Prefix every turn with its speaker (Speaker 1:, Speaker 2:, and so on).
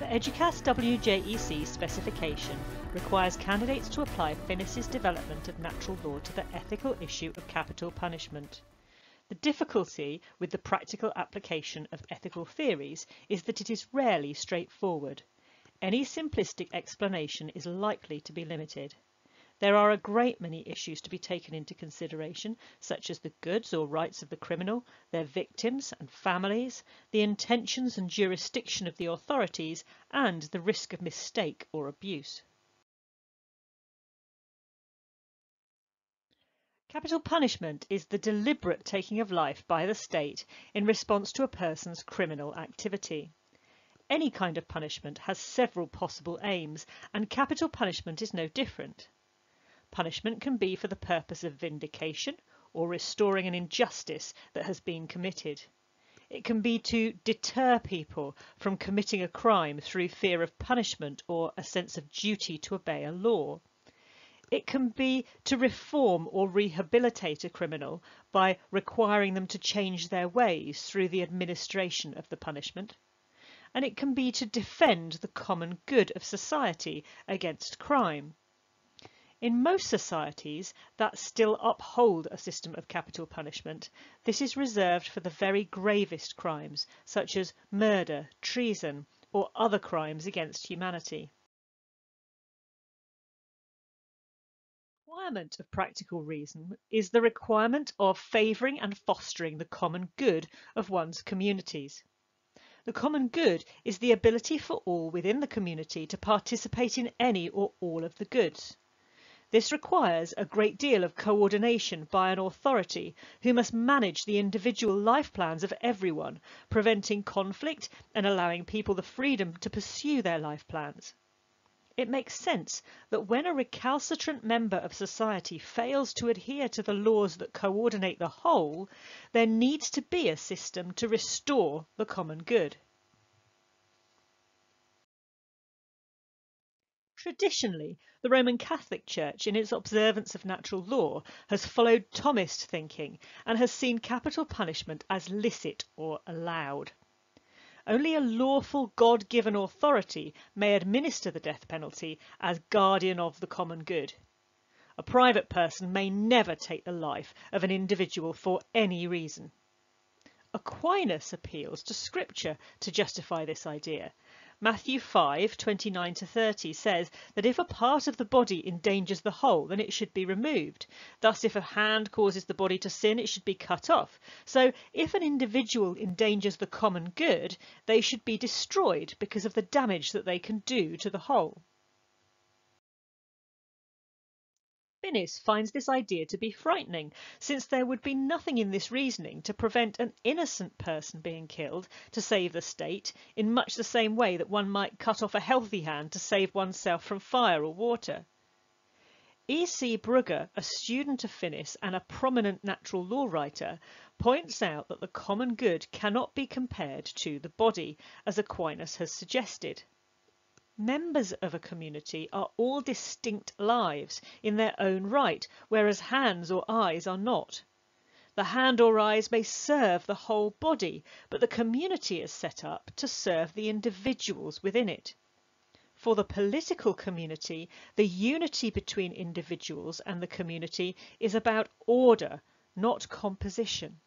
Speaker 1: Eduqas WJEC specification requires candidates to apply Finnis's development of natural law to the ethical issue of capital punishment. The difficulty with the practical application of ethical theories is that it is rarely straightforward. Any simplistic explanation is likely to be limited. There are a great many issues to be taken into consideration, such as the goods or rights of the criminal, their victims and families, the intentions and jurisdiction of the authorities, and the risk of mistake or abuse. Capital punishment is the deliberate taking of life by the state in response to a person's criminal activity. Any kind of punishment has several possible aims, and capital punishment is no different. Punishment can be for the purpose of vindication or restoring an injustice that has been committed. It can be to deter people from committing a crime through fear of punishment or a sense of duty to obey a law. It can be to reform or rehabilitate a criminal by requiring them to change their ways through the administration of the punishment. And it can be to defend the common good of society against crime. In most societies that still uphold a system of capital punishment, this is reserved for the very gravest crimes, such as murder, treason, or other crimes against humanity. Requirement of practical reason is the requirement of favouring and fostering the common good of one's communities. The common good is the ability for all within the community to participate in any or all of the goods. This requires a great deal of coordination by an authority who must manage the individual life plans of everyone, preventing conflict and allowing people the freedom to pursue their life plans. It makes sense that when a recalcitrant member of society fails to adhere to the laws that coordinate the whole, there needs to be a system to restore the common good. Traditionally, the Roman Catholic Church, in its observance of natural law, has followed Thomist thinking and has seen capital punishment as licit or allowed. Only a lawful God given authority may administer the death penalty as guardian of the common good. A private person may never take the life of an individual for any reason. Aquinas appeals to scripture to justify this idea Matthew 5, 29 to 30 says that if a part of the body endangers the whole, then it should be removed. Thus, if a hand causes the body to sin, it should be cut off. So, if an individual endangers the common good, they should be destroyed because of the damage that they can do to the whole. Finnis finds this idea to be frightening, since there would be nothing in this reasoning to prevent an innocent person being killed to save the state, in much the same way that one might cut off a healthy hand to save oneself from fire or water. E. C. Brugger, a student of Finnis and a prominent natural law writer, points out that the common good cannot be compared to the body, as Aquinas has suggested. Members of a community are all distinct lives in their own right, whereas hands or eyes are not. The hand or eyes may serve the whole body, but the community is set up to serve the individuals within it. For the political community, the unity between individuals and the community is about order, not composition.